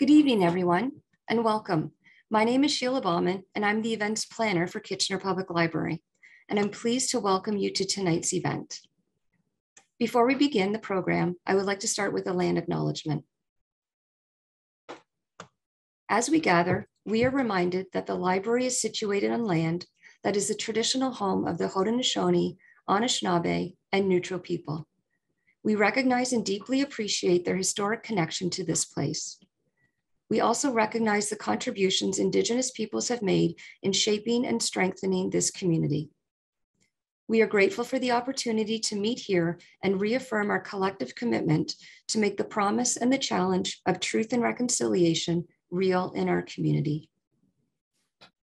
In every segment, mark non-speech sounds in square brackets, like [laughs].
Good evening, everyone, and welcome. My name is Sheila Bauman, and I'm the events planner for Kitchener Public Library, and I'm pleased to welcome you to tonight's event. Before we begin the program, I would like to start with a land acknowledgement. As we gather, we are reminded that the library is situated on land that is the traditional home of the Haudenosaunee, Anishinaabe, and Neutral people. We recognize and deeply appreciate their historic connection to this place. We also recognize the contributions Indigenous peoples have made in shaping and strengthening this community. We are grateful for the opportunity to meet here and reaffirm our collective commitment to make the promise and the challenge of truth and reconciliation real in our community.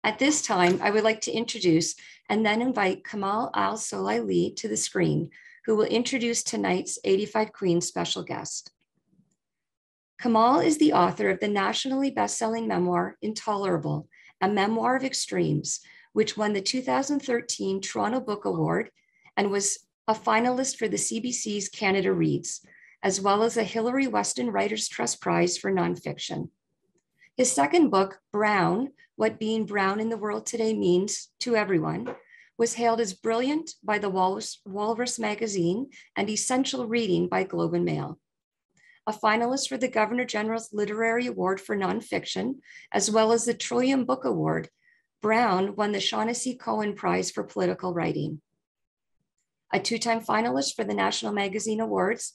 At this time, I would like to introduce and then invite Kamal Al-Solaylee to the screen, who will introduce tonight's 85 Queens special guest. Kamal is the author of the nationally best-selling memoir, Intolerable, a memoir of extremes, which won the 2013 Toronto Book Award and was a finalist for the CBC's Canada Reads, as well as a Hilary Weston Writers Trust Prize for nonfiction. His second book, Brown, What Being Brown in the World Today Means to Everyone, was hailed as brilliant by the Walrus, Walrus magazine and essential reading by Globe and Mail a finalist for the Governor General's Literary Award for Nonfiction, as well as the Trillium Book Award. Brown won the Shaughnessy Cohen Prize for Political Writing. A two-time finalist for the National Magazine Awards,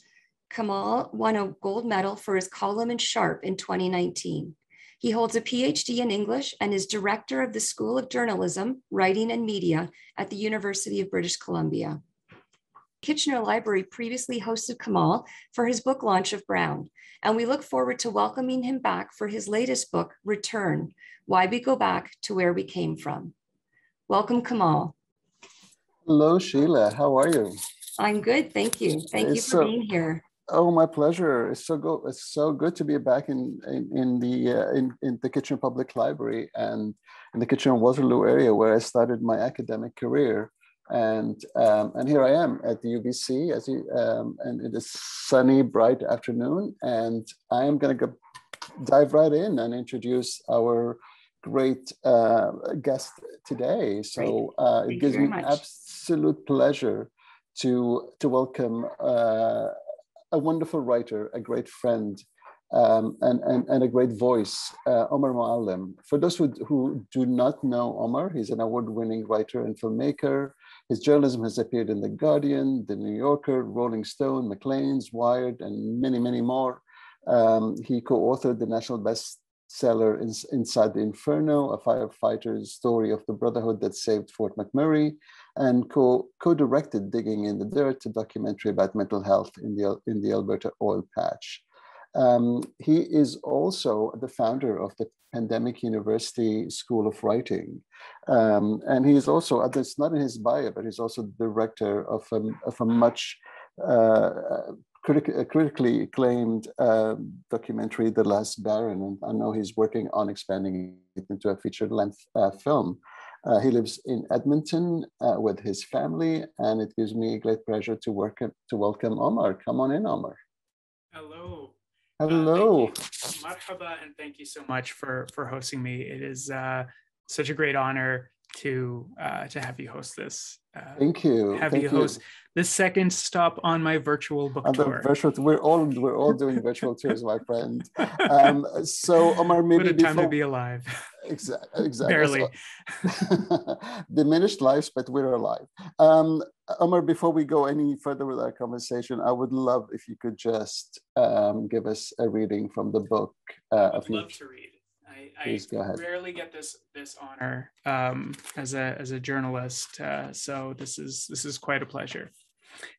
Kamal won a gold medal for his column in Sharp in 2019. He holds a PhD in English and is director of the School of Journalism, Writing and Media at the University of British Columbia. Kitchener Library previously hosted Kamal for his book launch of Brown, and we look forward to welcoming him back for his latest book, Return, Why We Go Back to Where We Came From. Welcome, Kamal. Hello, Sheila. How are you? I'm good, thank you. Thank it's you for so, being here. Oh, my pleasure. It's so good. It's so good to be back in in, in the uh, in, in the Kitchener Public Library and in the Kitchener Waterloo area where I started my academic career and um, and here I am at the UBC as you um, and it is sunny, bright afternoon, and I am going to go dive right in and introduce our great uh, guest today. So uh, it gives me much. absolute pleasure to to welcome uh, a wonderful writer, a great friend. Um, and, and, and a great voice, uh, Omar Mouallem. For those who, who do not know Omar, he's an award-winning writer and filmmaker, his journalism has appeared in The Guardian, The New Yorker, Rolling Stone, Maclean's, Wired, and many, many more. Um, he co-authored the national bestseller Inside the Inferno, a firefighter's story of the brotherhood that saved Fort McMurray, and co- co-directed Digging in the Dirt, a documentary about mental health in the, in the Alberta oil patch. Um, he is also the founder of the Pandemic University School of Writing. Um, and he is also, uh, it's not in his bio, but he's also the director of a, of a much uh, critic, critically acclaimed uh, documentary, The Last Baron. And I know he's working on expanding it into a feature length uh, film. Uh, he lives in Edmonton uh, with his family, and it gives me great pleasure to work to welcome Omar. Come on in, Omar. Hello. Hello. Uh, Marhaba, and thank you so much for for hosting me. It is uh, such a great honor to uh, to have you host this. Uh, thank you. Have thank you host the second stop on my virtual book on tour. Virtual, we're all we're all doing virtual tours, my friend. [laughs] Um, so Omar, maybe what a time before, to be alive. Exactly. Exactly. Barely. So, [laughs] diminished lives, but we're alive. Um, Omar, before we go any further with our conversation, I would love if you could just um, give us a reading from the book. Uh, I would love to read. I, I rarely get this this honor um, as a as a journalist, uh, so this is this is quite a pleasure.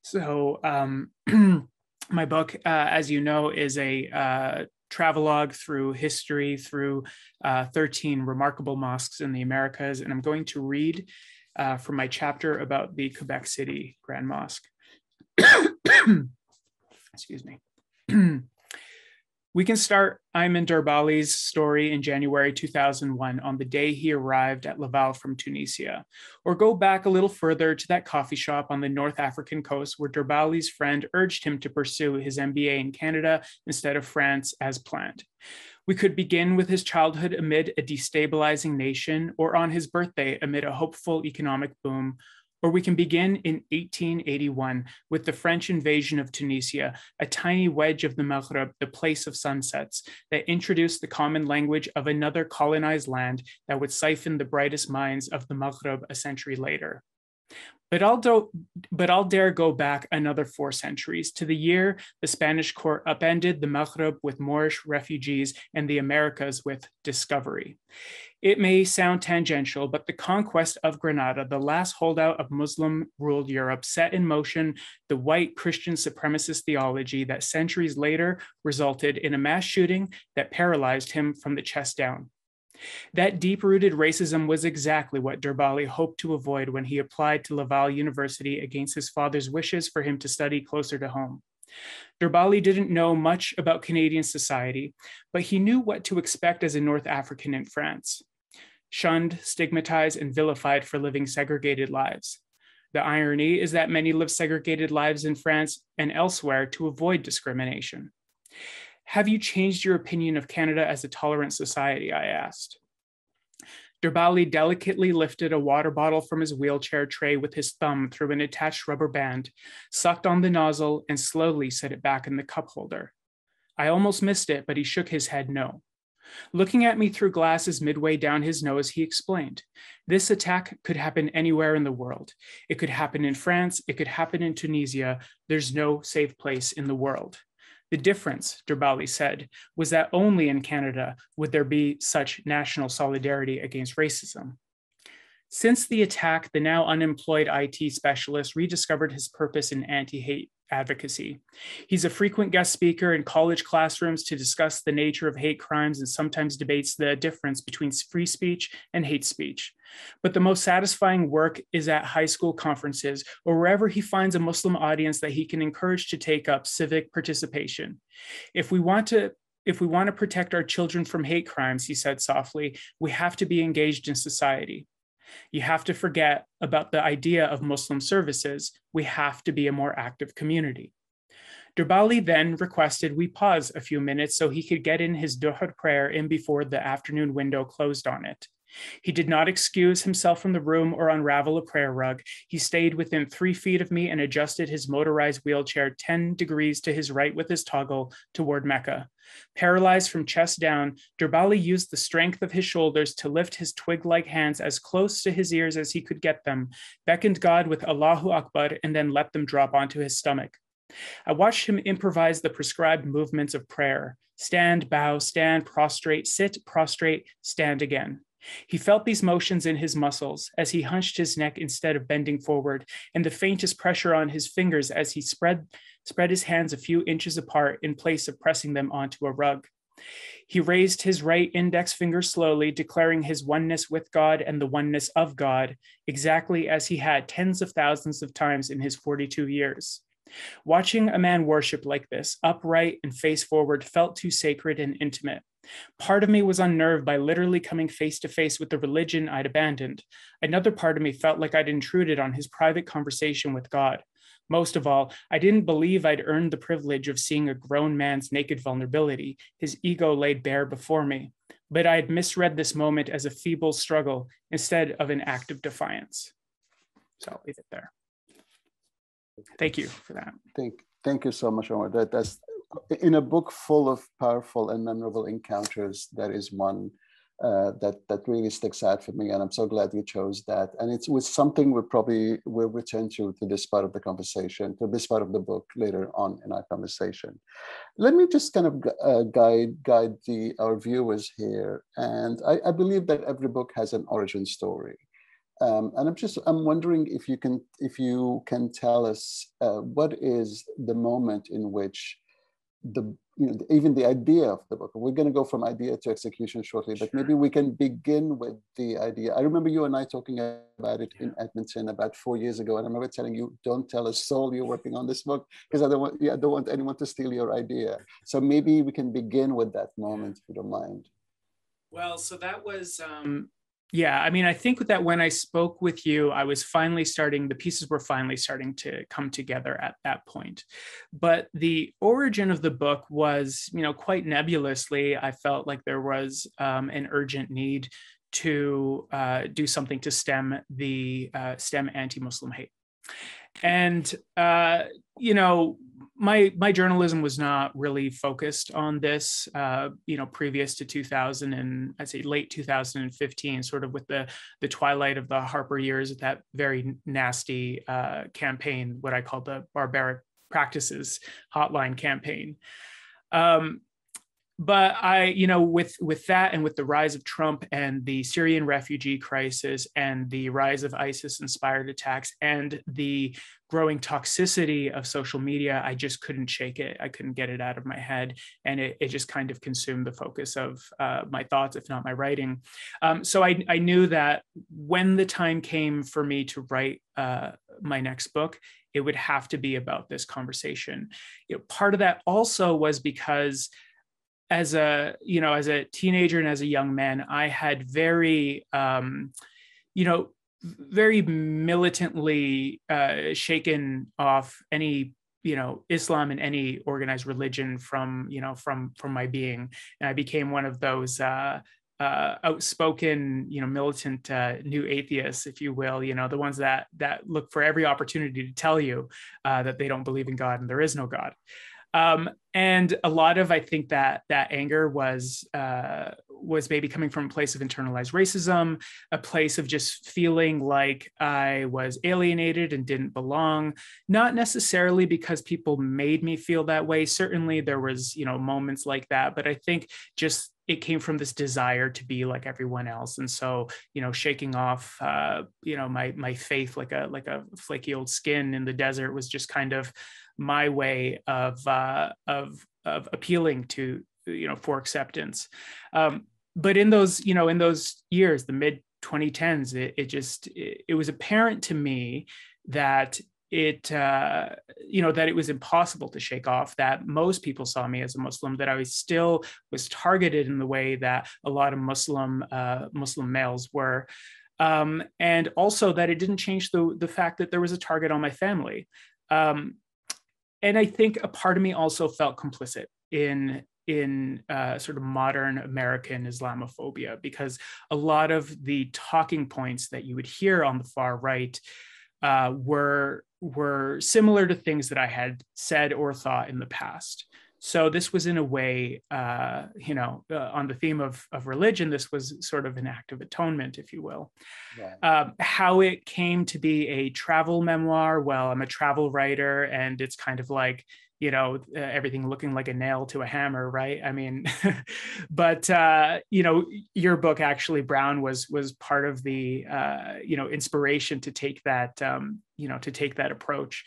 So um, [clears throat] my book, uh, as you know, is a uh, travelogue through history, through uh, 13 remarkable mosques in the Americas. And I'm going to read uh, from my chapter about the Quebec City Grand Mosque. [coughs] Excuse me. [clears throat] We can start Aymen Derbali's story in January 2001 on the day he arrived at Laval from Tunisia, or go back a little further to that coffee shop on the North African coast where Derbali's friend urged him to pursue his MBA in Canada instead of France as planned. We could begin with his childhood amid a destabilizing nation, or on his birthday amid a hopeful economic boom, or we can begin in 1881 with the French invasion of Tunisia, a tiny wedge of the Maghreb, the place of sunsets, that introduced the common language of another colonized land that would siphon the brightest minds of the Maghreb a century later. But I'll, do, but I'll dare go back another four centuries to the year the Spanish court upended the Maghreb with Moorish refugees and the Americas with discovery. It may sound tangential, but the conquest of Granada, the last holdout of Muslim ruled Europe, set in motion the white Christian supremacist theology that centuries later resulted in a mass shooting that paralyzed him from the chest down. That deep rooted racism was exactly what Derbali hoped to avoid when he applied to Laval University against his father's wishes for him to study closer to home. Derbali didn't know much about Canadian society, but he knew what to expect as a North African in France shunned, stigmatized, and vilified for living segregated lives. The irony is that many live segregated lives in France and elsewhere to avoid discrimination. Have you changed your opinion of Canada as a tolerant society? I asked. Derbali delicately lifted a water bottle from his wheelchair tray with his thumb through an attached rubber band, sucked on the nozzle, and slowly set it back in the cup holder. I almost missed it, but he shook his head no. Looking at me through glasses midway down his nose, he explained This attack could happen anywhere in the world. It could happen in France, it could happen in Tunisia. There's no safe place in the world. The difference, Derbali said, was that only in Canada would there be such national solidarity against racism. Since the attack, the now unemployed IT specialist rediscovered his purpose in anti hate advocacy. He's a frequent guest speaker in college classrooms to discuss the nature of hate crimes and sometimes debates the difference between free speech and hate speech. But the most satisfying work is at high school conferences or wherever he finds a Muslim audience that he can encourage to take up civic participation. If we want to if we want to protect our children from hate crimes, he said softly, we have to be engaged in society. You have to forget about the idea of Muslim services. We have to be a more active community. Derbali then requested we pause a few minutes so he could get in his duhur prayer in before the afternoon window closed on it. He did not excuse himself from the room or unravel a prayer rug. He stayed within three feet of me and adjusted his motorized wheelchair 10 degrees to his right with his toggle toward Mecca. Paralyzed from chest down, Derbali used the strength of his shoulders to lift his twig like hands as close to his ears as he could get them, beckoned God with Allahu Akbar, and then let them drop onto his stomach. I watched him improvise the prescribed movements of prayer stand, bow, stand, prostrate, sit, prostrate, stand again. He felt these motions in his muscles as he hunched his neck instead of bending forward, and the faintest pressure on his fingers as he spread, spread his hands a few inches apart in place of pressing them onto a rug. He raised his right index finger slowly, declaring his oneness with God and the oneness of God, exactly as he had tens of thousands of times in his 42 years. Watching a man worship like this, upright and face forward, felt too sacred and intimate. Part of me was unnerved by literally coming face to face with the religion I'd abandoned. Another part of me felt like I'd intruded on his private conversation with God. Most of all, I didn't believe I'd earned the privilege of seeing a grown man's naked vulnerability, his ego laid bare before me. But I had misread this moment as a feeble struggle instead of an act of defiance. So I'll leave it there. Thank you for that. Thank, thank you so much, Omar. That, that's in a book full of powerful and memorable encounters, there is one uh, that that really sticks out for me, and I'm so glad you chose that. And it's with something we probably will return to to this part of the conversation, to this part of the book later on in our conversation. Let me just kind of uh, guide guide the our viewers here, and I, I believe that every book has an origin story. Um, and I'm just I'm wondering if you can if you can tell us uh, what is the moment in which the you know even the idea of the book. We're going to go from idea to execution shortly but maybe we can begin with the idea. I remember you and i talking about it yeah. in edmonton about four years ago and i remember telling you don't tell a soul you're working on this book because i don't want yeah, i don't want anyone to steal your idea. So maybe we can begin with that moment if you don't mind. Well so that was um yeah, I mean, I think that when I spoke with you, I was finally starting, the pieces were finally starting to come together at that point. But the origin of the book was, you know, quite nebulously. I felt like there was um, an urgent need to uh, do something to stem the uh, stem anti-Muslim hate. And uh, you know, my my journalism was not really focused on this uh, you know previous to 2000 and i'd say late 2015 sort of with the the twilight of the harper years that very nasty uh, campaign what i call the barbaric practices hotline campaign. Um, but I, you know, with with that and with the rise of Trump and the Syrian refugee crisis and the rise of ISIS-inspired attacks and the growing toxicity of social media, I just couldn't shake it. I couldn't get it out of my head, and it, it just kind of consumed the focus of uh, my thoughts, if not my writing. Um, so I, I knew that when the time came for me to write uh, my next book, it would have to be about this conversation. You know, part of that also was because as a you know as a teenager and as a young man i had very um you know very militantly uh shaken off any you know islam and any organized religion from you know from from my being and i became one of those uh uh, outspoken, you know, militant uh, new atheists, if you will, you know, the ones that that look for every opportunity to tell you uh, that they don't believe in God and there is no God. Um, and a lot of I think that that anger was uh, was maybe coming from a place of internalized racism, a place of just feeling like I was alienated and didn't belong. Not necessarily because people made me feel that way. Certainly there was you know moments like that, but I think just it came from this desire to be like everyone else and so you know shaking off uh, you know my my faith like a like a flaky old skin in the desert was just kind of my way of uh, of of appealing to you know for acceptance. Um, but in those you know in those years, the mid 2010s, it, it just it, it, was apparent to me that it uh, you know that it was impossible to shake off that most people saw me as a muslim that i was still was targeted in the way that a lot of muslim uh, muslim males were. Um, and also that it didn't change the the fact that there was a target on my family. Um, and I think a part of me also felt complicit in in uh, sort of modern American Islamophobia because a lot of the talking points that you would hear on the far right uh, were were similar to things that I had said or thought in the past. So this was in a way, uh, you know, uh, on the theme of, of religion, this was sort of an act of atonement, if you will. Uh, how it came to be a travel memoir, well, I'm a travel writer and it's kind of like, you know, uh, everything looking like a nail to a hammer, right? I mean, [laughs] but, uh, you know, your book actually, Brown, was, was part of the, uh, you know, inspiration to take that, um, you know, to take that approach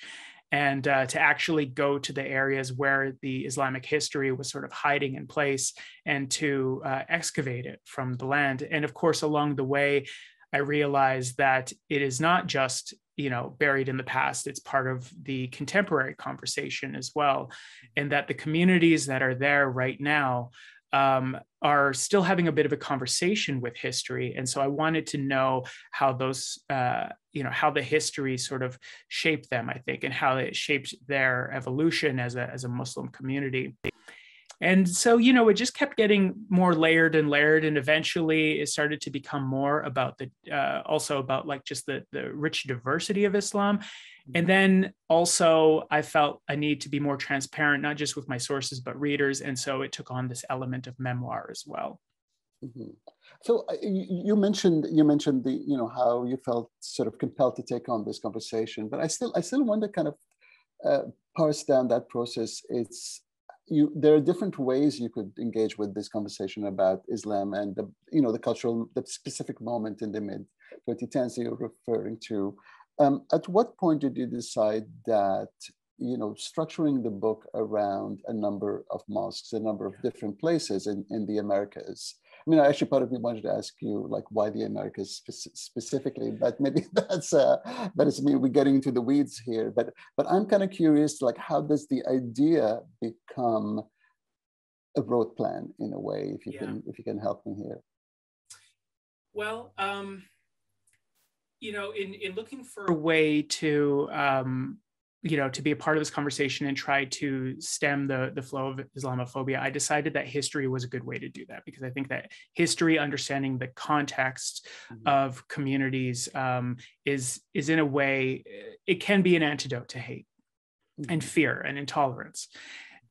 and uh, to actually go to the areas where the Islamic history was sort of hiding in place and to uh, excavate it from the land. And of course, along the way, I realized that it is not just you know buried in the past it's part of the contemporary conversation as well. And that the communities that are there right now um, are still having a bit of a conversation with history. And so i wanted to know how those uh, you know how the history sort of shaped them i think and how it shaped their evolution as a as a muslim community and so you know it just kept getting more layered and layered and eventually it started to become more about the uh, also about like just the the rich diversity of islam. And then also i felt a need to be more transparent not just with my sources but readers. And so it took on this element of memoir as well. Mm-hmm. so uh, you mentioned you mentioned the you know how you felt sort of compelled to take on this conversation. But i still i still want to kind of uh, parse down that process it's you there are different ways you could engage with this conversation about Islam and the you know the cultural the specific moment in the mid 2010s you're referring to. Um, at what point did you decide that you know structuring the book around a number of mosques, a number of different places in, in the Americas I mean, actually, part of me wanted to ask you like why the Americas spe- specifically, but maybe [laughs] that's uh, that is me. We're getting into the weeds here, but but I'm kind of curious, like how does the idea become a road plan in a way? If you yeah. can if you can help me here. well, um, you know, in in looking for a way to um, you know to be a part of this conversation and try to stem the the flow of islamophobia i decided that history was a good way to do that because i think that history understanding the context mm-hmm. of communities um, is is in a way it can be an antidote to hate mm-hmm. and fear and intolerance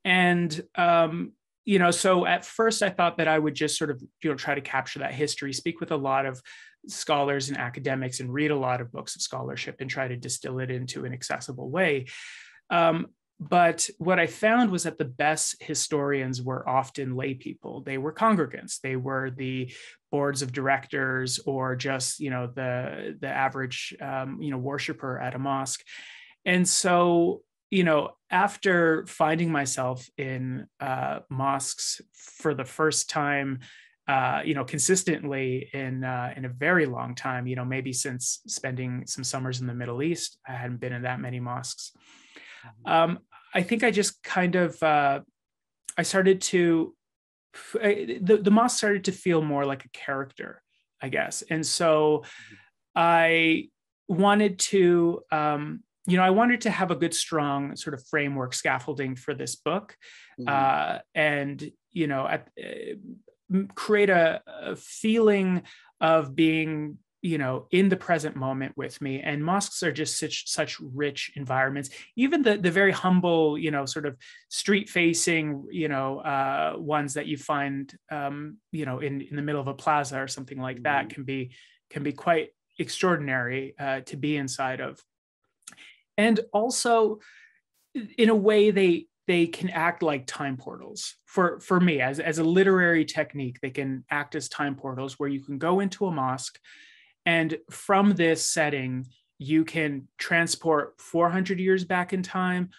and um, you know so at first i thought that i would just sort of you know try to capture that history speak with a lot of scholars and academics and read a lot of books of scholarship and try to distill it into an accessible way. Um, but what i found was that the best historians were often lay people. They were congregants. They were the boards of directors or just you know the the average um, you know worshiper at a mosque. And so you know, after finding myself in uh, mosques for the first time, uh, you know, consistently in uh, in a very long time, you know, maybe since spending some summers in the Middle East, I hadn't been in that many mosques. Mm-hmm. Um, I think I just kind of uh, I started to the the mosque started to feel more like a character, I guess, and so mm-hmm. I wanted to um, you know, I wanted to have a good, strong sort of framework scaffolding for this book, mm-hmm. uh, and you know, at, uh, create a, a, feeling of being, you know, in the present moment with me. And mosques are just such such rich environments. Even the the very humble, you know, sort of street facing, you know, uh, ones that you find, um, you know, in in the middle of a plaza or something like mm-hmm. that can be can be quite extraordinary uh, to be inside of and also in a way they they can act like time portals. For for me as as a literary technique they can act as time portals where you can go into a mosque and from this setting you can transport 400 years back in time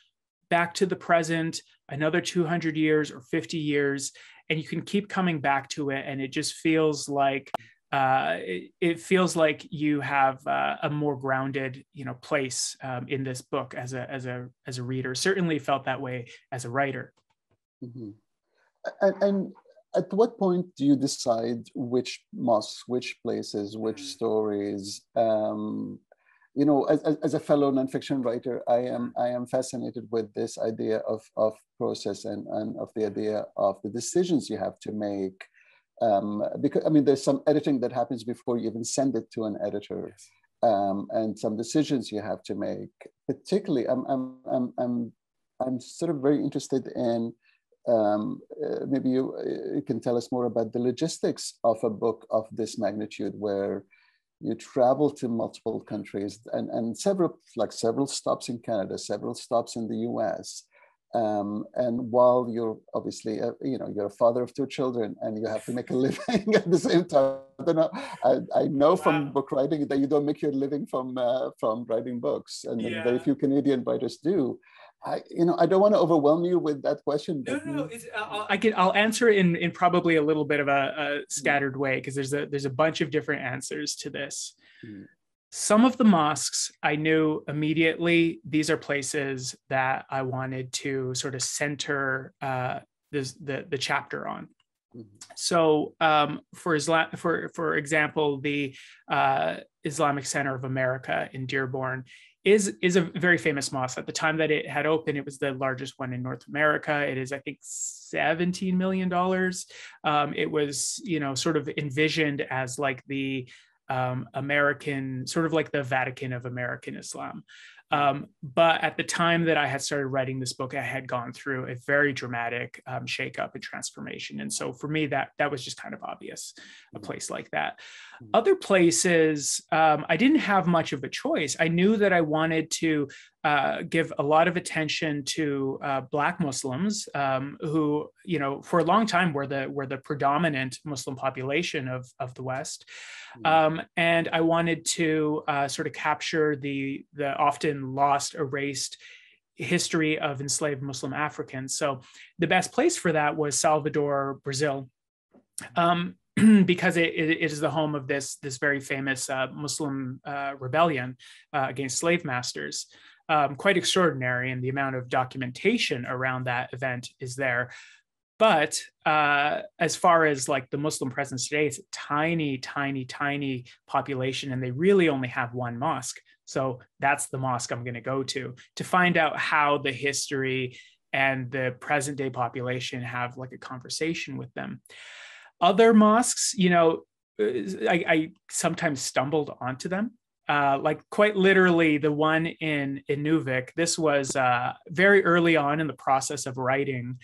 back to the present another 200 years or 50 years and you can keep coming back to it. And it just feels like uh, it, it, feels like you have uh, a more grounded, you know, place um, in this book as a as a as a reader. Certainly felt that way as a writer. Mm-hmm. And, and, at what point do you decide which mosques, which places, which mm. stories? Um, you know, as, as a fellow nonfiction writer, I am I am fascinated with this idea of of process and and of the idea of the decisions you have to make um, because I mean, there's some editing that happens before you even send it to an editor, yes. um, and some decisions you have to make. Particularly, I'm I'm I'm I'm, I'm sort of very interested in. Um, uh, maybe you, uh, you can tell us more about the logistics of a book of this magnitude, where you travel to multiple countries and, and several like several stops in Canada, several stops in the U.S. Um, and while you're obviously, a, you know, you're a father of two children and you have to make a [laughs] living at the same time. I don't know. I, I know wow. from book writing that you don't make your living from uh, from writing books, and yeah. very few Canadian writers do. I, you know, I don't want to overwhelm you with that question. No, no, no. I'll, I can. I'll answer it in in probably a little bit of a, a scattered way because there's a there's a bunch of different answers to this. Mm. Some of the mosques I knew immediately, these are places that I wanted to sort of center uh, this, the, the chapter on. Mm-hmm. So, um, for Islam, for for example, the uh, Islamic Center of America in Dearborn is is a very famous mosque. At the time that it had opened, it was the largest one in North America. It is, I think, seventeen million dollars. Um, it was, you know, sort of envisioned as like the um, American, sort of like the Vatican of American Islam. Um, but at the time that I had started writing this book, I had gone through a very dramatic um, shakeup and transformation, and so for me, that that was just kind of obvious, a mm-hmm. place like that. Mm-hmm. Other places, um, I didn't have much of a choice. I knew that I wanted to uh, give a lot of attention to uh, Black Muslims, um, who, you know, for a long time were the were the predominant Muslim population of of the West, hmm. um, and I wanted to uh, sort of capture the the often lost, erased history of enslaved Muslim Africans. So the best place for that was Salvador, Brazil. Um, [clears throat] because it, it is the home of this this very famous uh, Muslim uh, rebellion uh, against slave masters um, quite extraordinary, and the amount of documentation around that event is there. but uh, as far as like the Muslim presence today, it's a tiny, tiny, tiny population, and they really only have one mosque. So that's the mosque I'm going to go to to find out how the history and the present day population have like a conversation with them. Other mosques, you know, uh, I, I sometimes stumbled onto them. Uh, like quite literally, the one in Inuvik. This was uh, very early on in the process of writing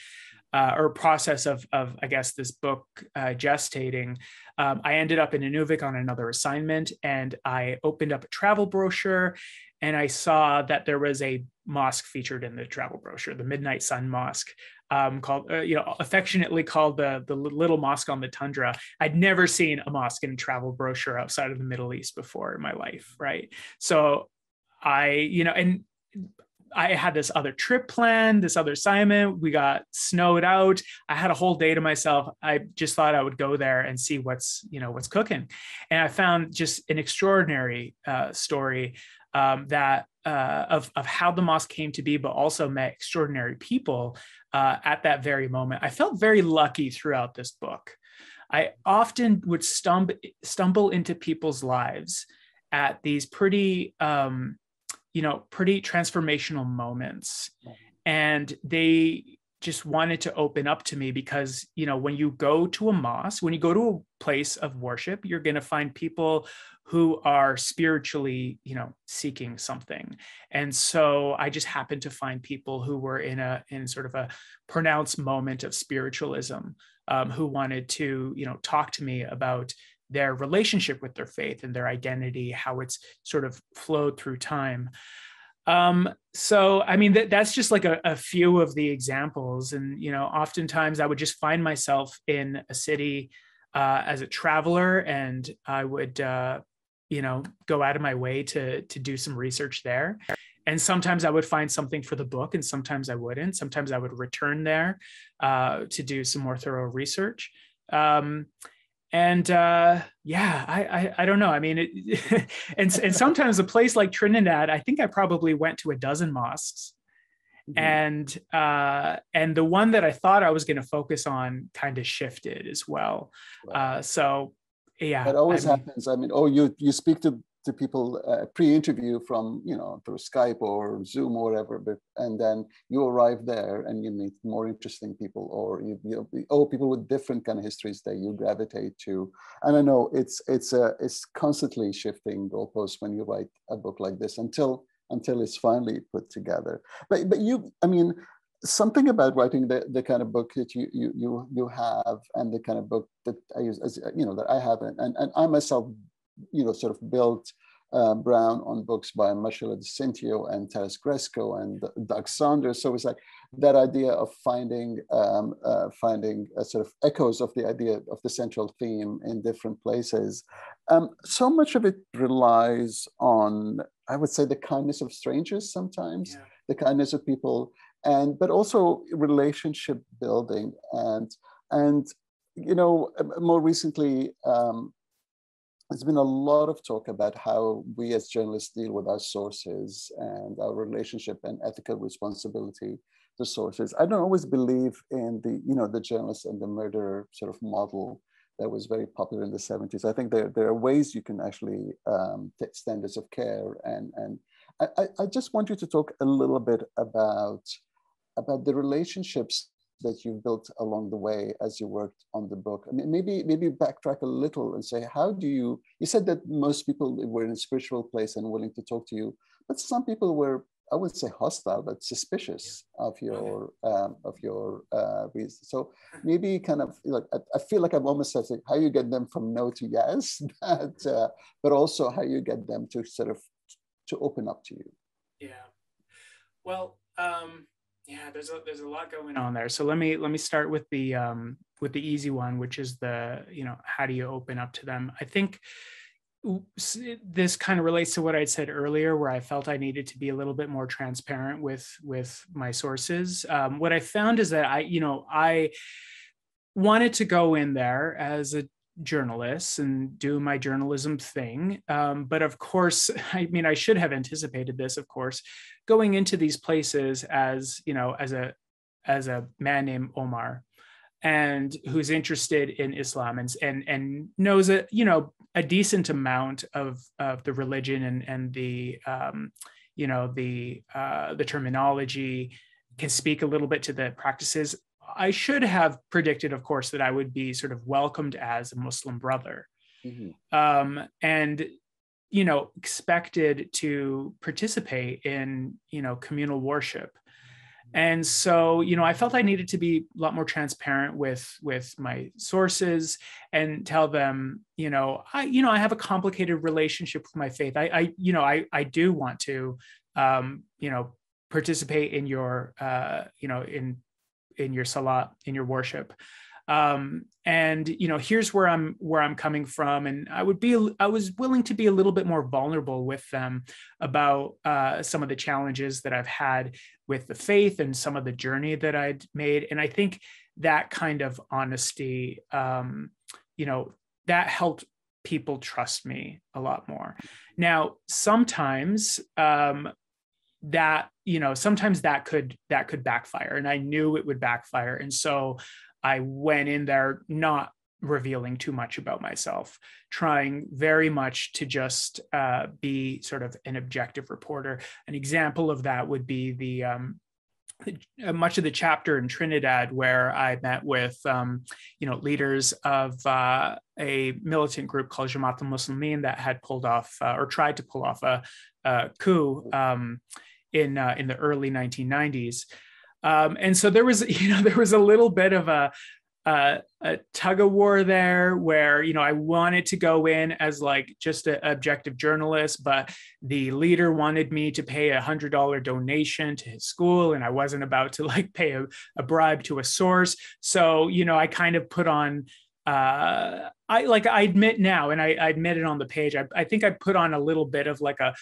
uh, or process of, of, I guess, this book uh, gestating, um, I ended up in Inuvik on another assignment and I opened up a travel brochure and I saw that there was a mosque featured in the travel brochure, the Midnight Sun Mosque, um, called, uh, you know, affectionately called the, the Little Mosque on the Tundra. I'd never seen a mosque in a travel brochure outside of the Middle East before in my life, right? So I, you know, and I had this other trip planned, this other assignment. We got snowed out. I had a whole day to myself. I just thought I would go there and see what's you know what's cooking, and I found just an extraordinary uh, story um, that uh, of of how the mosque came to be, but also met extraordinary people uh, at that very moment. I felt very lucky throughout this book. I often would stumble stumble into people's lives at these pretty um, you know, pretty transformational moments. And they just wanted to open up to me because, you know, when you go to a mosque, when you go to a place of worship, you're going to find people who are spiritually, you know, seeking something. And so I just happened to find people who were in a, in sort of a pronounced moment of spiritualism, um, who wanted to, you know, talk to me about their relationship with their faith and their identity, how it's sort of flowed through time. Um, so, I mean, that, that's just like a, a few of the examples. And, you know, oftentimes I would just find myself in a city uh, as a traveler and I would, uh, you know, go out of my way to, to do some research there. And sometimes I would find something for the book and sometimes I wouldn't. Sometimes I would return there uh, to do some more thorough research. Um, and uh, yeah, I, I, I don't know. I mean, it, [laughs] and and sometimes a place like Trinidad, I think I probably went to a dozen mosques, mm-hmm. and uh, and the one that I thought I was going to focus on kind of shifted as well. Uh, so yeah, it always I mean, happens. I mean, oh, you you speak to to people uh, pre-interview from you know through Skype or Zoom or whatever, but and then you arrive there and you meet more interesting people, or you, you oh people with different kind of histories that you gravitate to. And I know it's it's a it's constantly shifting goalposts when you write a book like this until until it's finally put together. But but you, I mean, something about writing the, the kind of book that you you you you have and the kind of book that I use as you know that I have and and, and I myself you know, sort of built uh, Brown on books by Marcello Di Cintio and Taras Grescoe and Doug Saunders. So it's like that idea of finding um, uh, finding sort of echoes of the idea of the central theme in different places. Um, so much of it relies on, I would say, the kindness of strangers sometimes, yeah. the kindness of people, and but also relationship building and and you know more recently um, there's been a lot of talk about how we as journalists deal with our sources and our relationship and ethical responsibility to sources. I don't always believe in the, you know, the journalist and the murderer sort of model that was very popular in the 70s. I think there, there are ways you can actually um, take standards of care. And, and I, I just want you to talk a little bit about, about the relationships that you've built along the way as you worked on the book? I mean, maybe maybe backtrack a little and say, how do you? You said that most people were in a spiritual place and willing to talk to you, but some people were, I would say, hostile but suspicious of your um, of your uh, reasons. So maybe kind of like I, I feel like I'm almost saying how you get them from no to yes, [laughs] but uh, but also how you get them to sort of to open up to you. Yeah. Well. Um yeah there's a there's a lot going on there. So let me let me start with the um with the easy one which is the you know how do you open up to them? I think this kind of relates to what i said earlier where i felt i needed to be a little bit more transparent with with my sources. Um, what i found is that i you know i wanted to go in there as a journalist and do my journalism thing. Um, but of course, [laughs] I mean, I should have anticipated this, of course, going into these places as, you know, as a, as a man named Omar. and who's interested in Islam and and and knows a you know a decent amount of of the religion and and the um, you know the uh, the terminology can speak a little bit to the practices. I should have predicted, of course, that I would be sort of welcomed as a Muslim brother, mm-hmm. um, and you know expected to participate in you know communal worship. And so you know i felt i needed to be a lot more transparent with with my sources and tell them you know i you know i have a complicated relationship with my faith. I i you know i i do want to um you know participate in your uh you know in in your salat in your worship. Um, and you know here's where i'm where i'm coming from. And i would be i was willing to be a little bit more vulnerable with them about uh, some of the challenges that i've had with the faith and some of the journey that i'd made. And i think that kind of honesty um, you know that helped people trust me a lot more. Now sometimes um, that you know sometimes that could that could backfire and i knew it would backfire and so I went in there not revealing too much about myself, trying very much to just uh, be sort of an objective reporter. An example of that would be the um, uh, much of the chapter in Trinidad where I met with um, you know leaders of uh, a militant group called Jamaat al-Muslimin that had pulled off uh, or tried to pull off a, a coup um, in uh, in the early 1990s. Um, and so there was, [laughs] you know, there was a little bit of a, a, a tug of war there where, you know, I wanted to go in as like just an objective journalist, but the leader wanted me to pay a hundred dollar donation to his school. And I wasn't about to [laughs] like pay a, a bribe to a source. So, you know, I kind of put on, uh, I like I admit now, and I, I admit it on the page. I, I think I put on a little bit of like a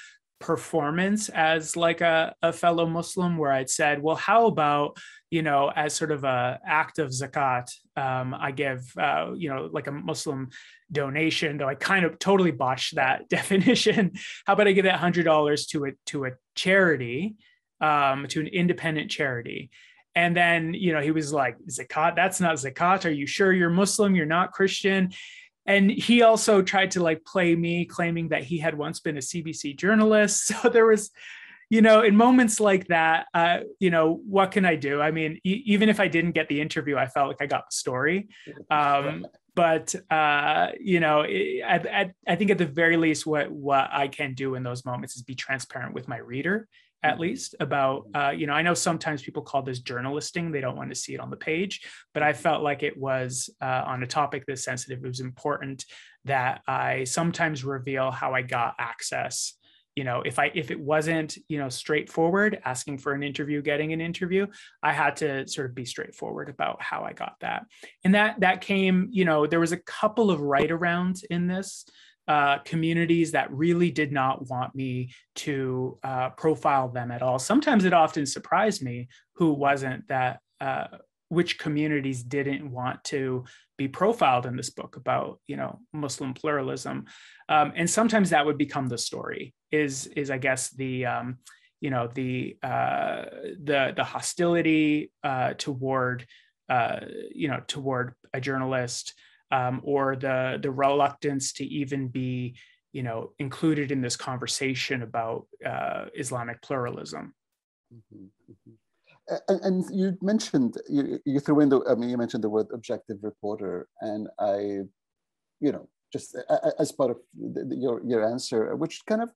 performance as like a, a fellow Muslim where I'd said, well, how about, you know, as sort of a act of zakat, um, I give, uh, you know, like a Muslim donation, though I kind of totally botched that [laughs] definition. how about I give that hundred dollars to a, to a charity, um, to an independent charity. And then, you know, he was like, zakat, that's not zakat. Are you sure you're Muslim? You're not Christian and he also tried to like play me claiming that he had once been a cbc journalist. [laughs] So there was you know in moments like that uh, you know what can i do? I mean e- even if i didn't get the interview i felt like i got the story. [laughs] Um, but uh, you know I, I, I think at the very least what what i can do in those moments is be transparent with my reader at mm-hmm. least about uh, you know i know sometimes people call this journalisting. They don't want to see it on the page but i felt like it was uh, on a topic this sensitive it was important that i sometimes reveal how i got access. You know if i if it wasn't you know straightforward asking for an interview getting an interview i had to sort of be straightforward about how i got that. And that that came you know there was a couple of write arounds in this uh, communities that really did not want me to uh, profile them at all. Sometimes it often surprised me who wasn't that, uh, which communities didn't want to be profiled in this book about, you know, Muslim pluralism. Um, and sometimes that would become the story. Is is I guess the um, you know the uh, the the hostility uh, toward uh, you know toward a journalist um, or the the reluctance to even be you know included in this conversation about uh, Islamic pluralism. Mm-hmm, mm-hmm. And, and, you mentioned you, you threw in the I mean you mentioned the word objective reporter and I you know just as part of the, your your answer which kind of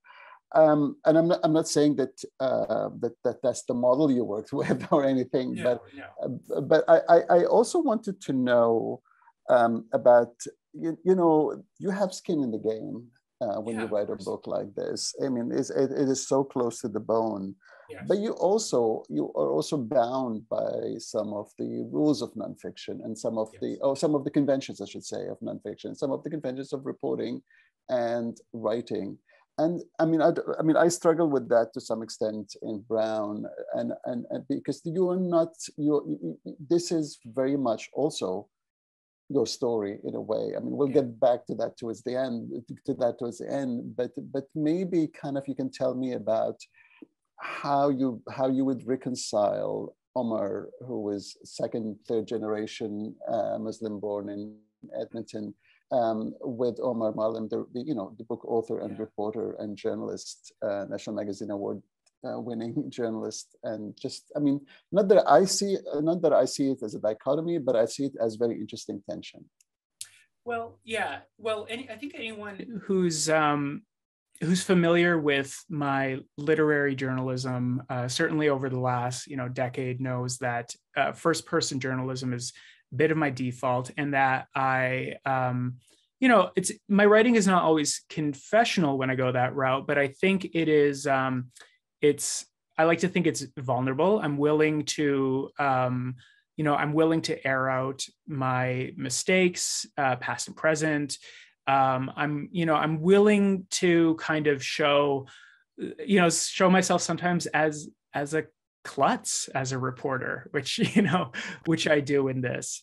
um, and I'm not, I'm not saying that, uh, that that that's the model you worked [laughs] with or anything, yeah, but yeah. Uh, but I, I also wanted to know um, about you, you know you have skin in the game uh, when yeah, you write a book like this. I mean, it, it is so close to the bone. Yes. But you also you are also bound by some of the rules of nonfiction and some of yes. the oh some of the conventions I should say of nonfiction, some of the conventions of reporting and writing. And I mean, I, I mean, I struggle with that to some extent in Brown, and and, and because you are not you. This is very much also your story in a way. I mean, we'll get back to that towards the end, to that towards the end, but but maybe kind of you can tell me about how you how you would reconcile Omar, who was second, third generation uh, Muslim born in Edmonton, um, with Omar Mouallem, the, you know the book author and reporter and journalist, uh, National Magazine Award winning [laughs] journalist, and just I mean, not that I see not that I see it as a dichotomy, but I see it as very interesting tension. Well, yeah. Well, any, I think anyone who's um, who's familiar with my literary journalism, uh, certainly over the last you know decade, knows that uh, first person journalism is a bit of my default, and that I. Um, you know, it's my writing is not always confessional when I go that route, but I think it is. Um, it's I like to think it's vulnerable. I'm willing to um, you know i'm willing to air out my mistakes uh, past and present um, i'm you know i'm willing to kind of show you know show myself sometimes as as a klutz as a reporter [laughs] which you know which i do in this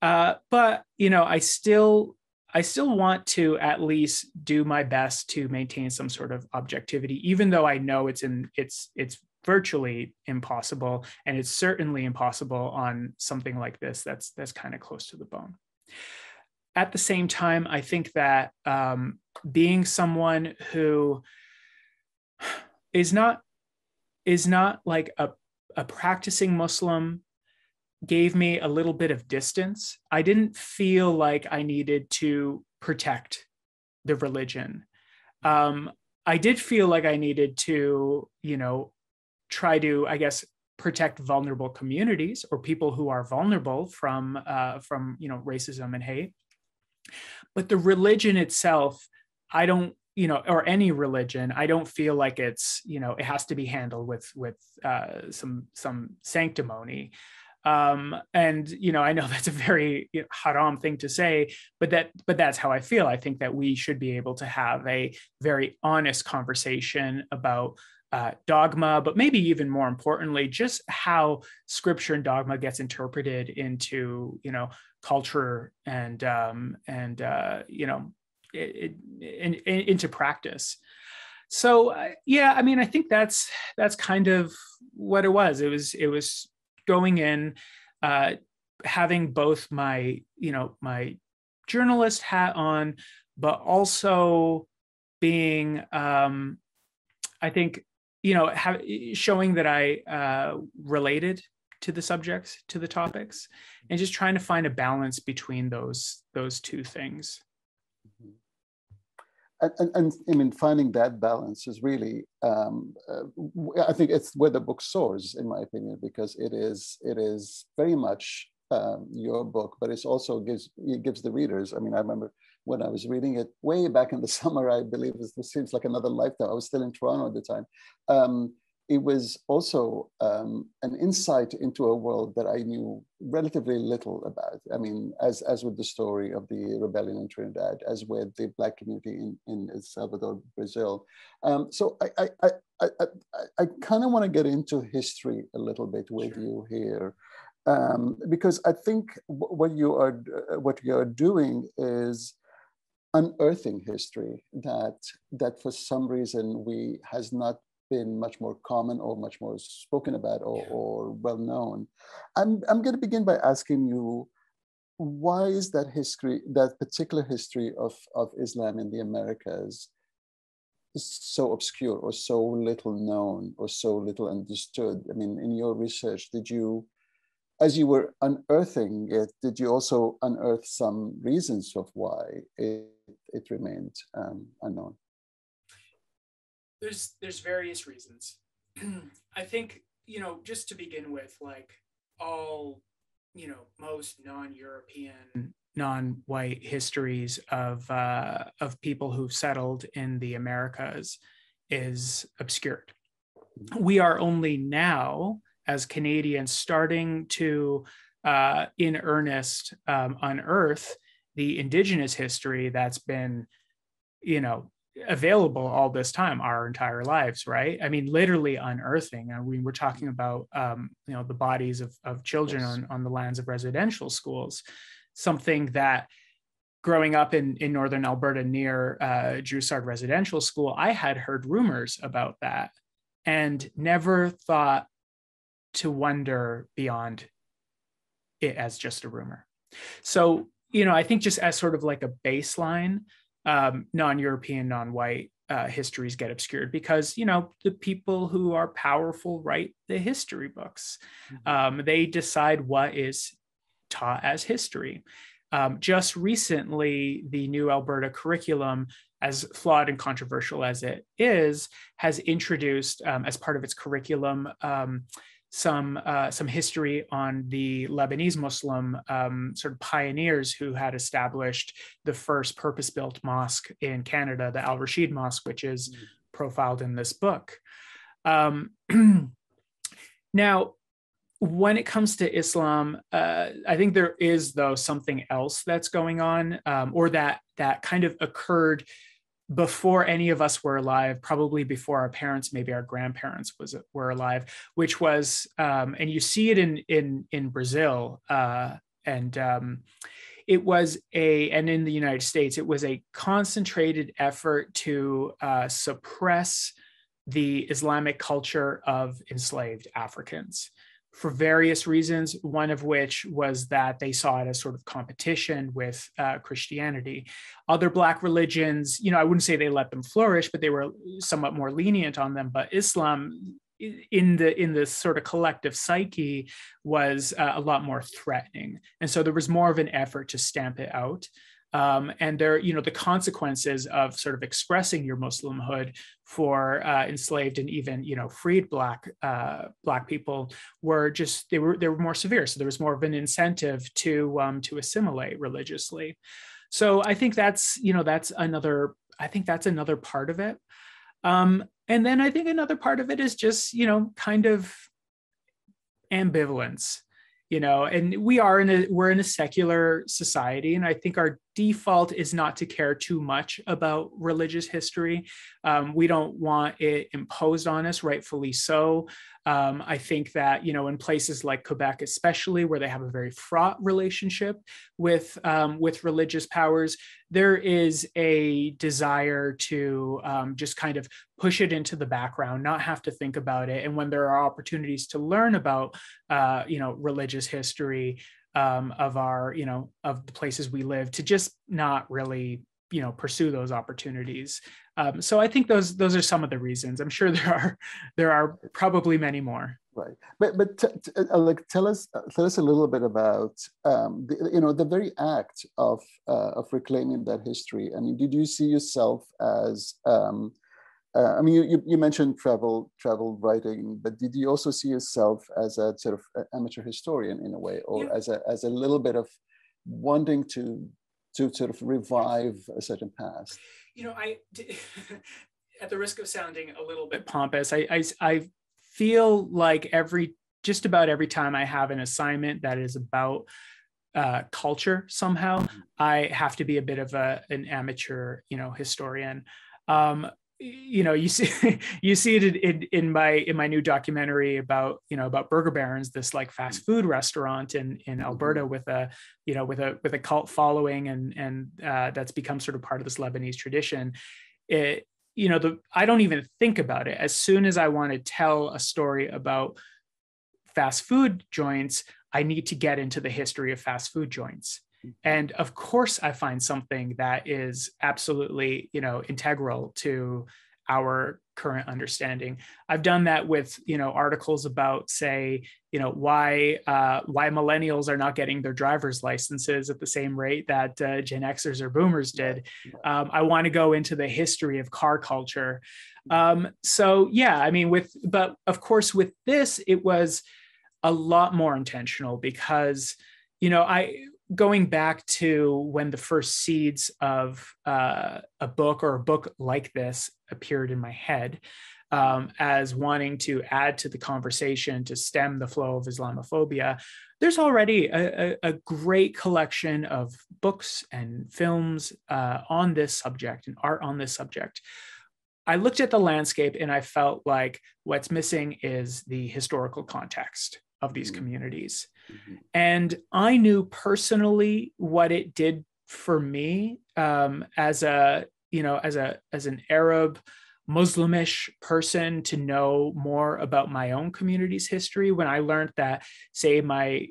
uh, but you know i still i still want to at least do my best to maintain some sort of objectivity even though i know it's in it's it's virtually impossible and it's certainly impossible on something like this that's that's kind of close to the bone. At the same time i think that um, being someone who is not is not like a, a practicing muslim gave me a little bit of distance i didn't feel like i needed to protect the religion um, i did feel like i needed to you know try to, I guess, protect vulnerable communities or people who are vulnerable from uh, from you know racism and hate. But the religion itself, I don't you know or any religion i don't feel like it's you know it has to be handled with with uh, some some sanctimony um, and you know i know [laughs] that's a very you know, haram thing to say but that but that's how i feel i think that we should be able to have a very honest conversation about uh, dogma, but maybe even more importantly, just how scripture and dogma gets interpreted into you know culture and um, and uh, you know it, it, in, in, into practice. So uh, yeah, I mean, I think that's that's kind of what it was. It was it was going in, uh, having both my you know my journalist hat on, but also being um, I think you know, have, showing that I uh, related to the subjects, to the topics, and just trying to find a balance between those those two things. And, and, and, I mean, finding that balance is really, um, uh, I think it's where the book soars, in my opinion, because it is it is very much um, your book, but it also gives it gives the readers. I mean, I remember when I was reading it way back in the [laughs] summer, I believe it seems like another lifetime. I was still in Toronto at the time. Um, it was also um, an insight into a world that I knew relatively little about. I mean, as, as with the story of the rebellion in Trinidad, as with the Black community in, in El Salvador, Brazil. Um, so I, I, I, I, I kind of want to get into history a little bit with sure. you here. Um, because I think what you are what you are doing is unearthing history that that for some reason we has not been much more common or much more spoken about or, or well known. I'm, I'm going to begin by asking you why is that history, that particular history of, of Islam in the Americas so obscure or so little known or so little understood? I mean, in your research, did you as you were unearthing it, did you also unearth some reasons of why it, it remained um, unknown? There's there's various reasons. [clears throat] I think you know just to begin with, like all you know most non-European, non-white histories of uh, of people who've settled in the Americas is obscured. We are only now as Canadians starting to, uh, in earnest, um, unearth the Indigenous history that's been, you know, available all this time, our entire lives, right? I mean, literally unearthing. I mean, we're talking about, um, you know, the bodies of, of children on, on the lands of residential schools, something that growing up in, in northern Alberta near uh, Grouard Residential School, I had heard rumors about that and never thought to wonder beyond it as just a rumor. So, you know, I think just as sort of like a baseline, um, non-European, non-white uh, histories get obscured because you know the people who are powerful write the history books. Mm-hmm. Um, they decide what is taught as history. Um, just recently, the new Alberta curriculum, as flawed and controversial as it is, has introduced um, as part of its curriculum um, some uh, some history on the Lebanese Muslim um, sort of pioneers who had established the first purpose-built mosque in Canada, the Al Rashid Mosque, which is mm. profiled in this book. Um, [clears throat] now, when it comes to Islam, uh, I think there is though something else that's going on, um, or that that kind of occurred before any of us were alive, probably before our parents, maybe our grandparents was were alive, which was, um, and you see it in in in Brazil, uh, and um, it was a, and in the United States, it was a concentrated effort to uh, suppress the Islamic culture of enslaved Africans for various reasons, one of which was that they saw it as sort of competition with uh, Christianity. Other Black religions, you know, I wouldn't say they let them flourish, but they were somewhat more lenient on them. But Islam, in the in the sort of collective psyche, was uh, a lot more threatening, and so there was more of an effort to stamp it out. Um, and there, you know, the consequences of sort of expressing your Muslimhood for uh, enslaved and even, you know, freed black uh, black people were just they were they were more severe. So there was more of an incentive to um, to assimilate religiously. So I think that's you know that's another I think that's another part of it. Um, and then I think another part of it is just you know kind of ambivalence you know and we are in a we're in a secular society and i think our default is not to care too much about religious history um, we don't want it imposed on us rightfully so um, I think that, you know, in places like Quebec, especially where they have a very fraught relationship with, um, with religious powers, there is a desire to um, just kind of push it into the background, not have to think about it. And when there are opportunities to learn about, uh, you know, religious history, um, of our, you know, of the places we live, to just not really you know pursue those opportunities. Um, so i think those those are some of the reasons. I'm sure [laughs] there are there are probably many more. Right. But but t- t- uh, like tell us uh, tell us a little bit about um, the, you know the very act of uh, of reclaiming that history. I mean did you see yourself as um, uh, I mean, you, you, you, mentioned travel travel writing, but did you also see yourself as a sort of uh, amateur historian in a way, or yeah. as a as a little bit of wanting to to sort of revive a certain past? You know, I, [laughs] at the risk of sounding a little bit pompous, I, I, I feel like every, just about every time I have an assignment that is about uh, culture somehow, mm-hmm. I have to be a bit of a, an amateur, you know, historian. Um, you know you see [laughs] you see it in, in my in my new documentary about you know about burger barons this like fast mm. food restaurant in in mm-hmm. alberta with a you know with a with a cult following and and uh, that's become sort of part of this lebanese tradition it you know the i don't even think about it as soon as i want to tell a story about fast food joints i need to get into the history of fast food joints and of course i find something that is absolutely you know integral to our current understanding. I've done that with you know articles about say you know why uh, why millennials are not getting their driver's licenses at the same rate that uh, gen xers or boomers did. Um, i want to go into the history of car culture. Um, so yeah i mean with but of course with this it was a lot more intentional because you know i going back to when the first seeds of uh, a book or a book like this appeared in my head um, as wanting to add to the conversation to stem the flow of Islamophobia, there's already a, a, a great collection of books and films uh, on this subject and art on this subject. I looked at the landscape and I felt like what's missing is the historical context of these mm-hmm. communities. Mm-hmm. And I knew personally what it did for me um, as a, you know, as a as an Arab Muslimish person to know more about my own community's history. When I learned that, say, my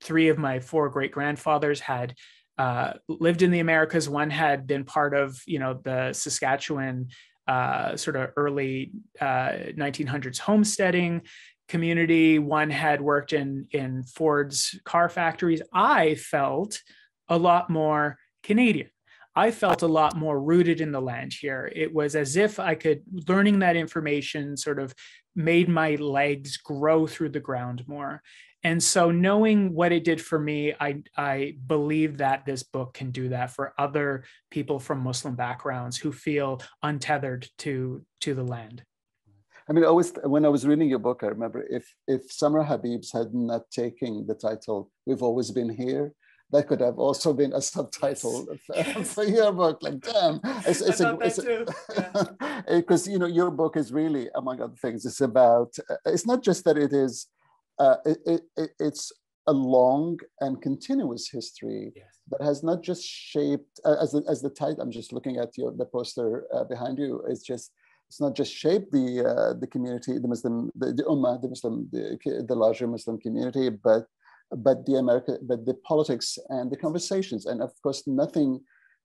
three of my four great grandfathers had uh, lived in the Americas, one had been part of, you know, the Saskatchewan uh, sort of early uh, 1900s homesteading community. One had worked in in Ford's car factories. I felt a lot more Canadian. I felt a lot more rooted in the land here. It was as if I could, learning that information sort of made my legs grow through the ground more. And so, knowing what it did for me, I, I believe that this book can do that for other people from Muslim backgrounds who feel untethered to, to the land. I mean, always when I was reading your book, I remember if if Samra Habibs had not taken the title "We've Always Been Here," that could have also been a subtitle yes. [laughs] for your book. Like, damn, it's, it's a, it's because [laughs] yeah. you know your book is really, among other things, it's about. Uh, it's not just that it is. Uh, it, it, it's a long and continuous history yes. that has not just shaped uh, as the, as the title. I'm just looking at your the poster uh, behind you. It's just it's not just shaped the uh, the community, the Muslim, the, the Ummah, the Muslim, the, the larger Muslim community, but but the America, but the politics and the conversations, and of course, nothing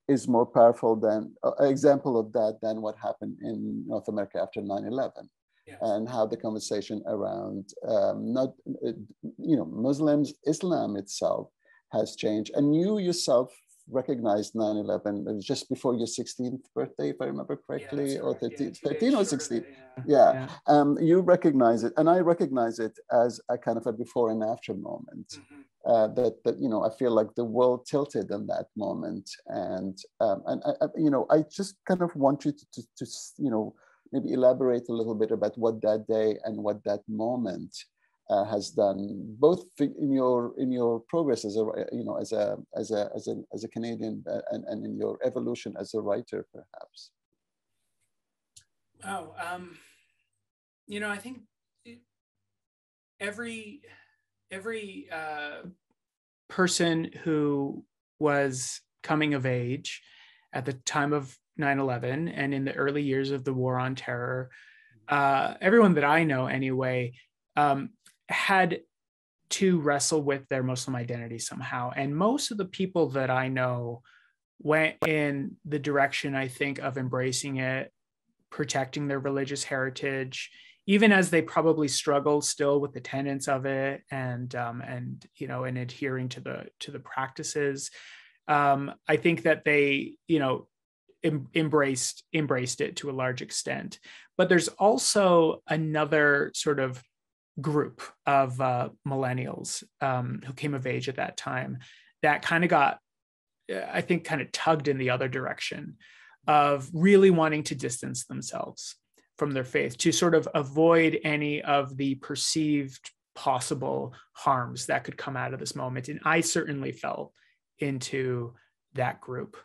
is more powerful than uh, an example of that than what happened in North America after 9/11. Yes. and how the conversation around um, not uh, you know Muslims, Islam itself has changed, and you yourself recognized 9-11 it was just before your 16th birthday if i remember correctly yeah, or 13, yeah, 13 or 16 yeah, yeah. Um, you recognize it and i recognize it as a kind of a before and after moment mm-hmm. uh, that, that you know i feel like the world tilted in that moment and um, and I, I, you know i just kind of want you to, to, to you know maybe elaborate a little bit about what that day and what that moment uh, has done both in your in your progress as a you know as a as a as a as a Canadian uh, and, and in your evolution as a writer perhaps? Oh um you know I think every every uh, person who was coming of age at the time of 9-11 and in the early years of the war on terror uh, everyone that i know anyway um, had to wrestle with their Muslim identity somehow. And most of the people that I know went in the direction, I think, of embracing it, protecting their religious heritage, even as they probably struggled still with the tenets of it and um, and you know and adhering to the to the practices. Um, I think that they you know em- embraced embraced it to a large extent. But there's also another sort of group of uh, millennials um, who came of age at that time that kind of got, I think, kind of tugged in the other direction of really wanting to distance themselves from their faith to sort of avoid any of the perceived possible harms that could come out of this moment. And I certainly fell into that group.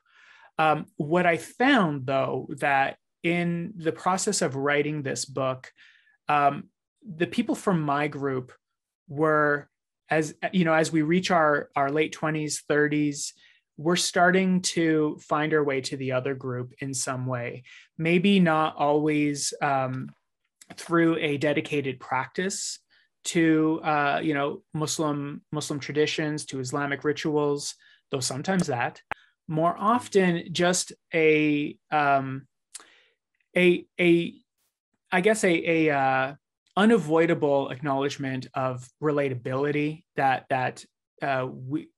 Um, what I found, though, that in the process of writing this book, um, the people from my group were as you know as we reach our our late 20s 30s we're starting to find our way to the other group in some way. Maybe not always um, through a dedicated practice to uh, you know muslim muslim traditions to islamic rituals though sometimes that. More often just a um, a a i guess a a uh, unavoidable acknowledgement of relatability that that uh, we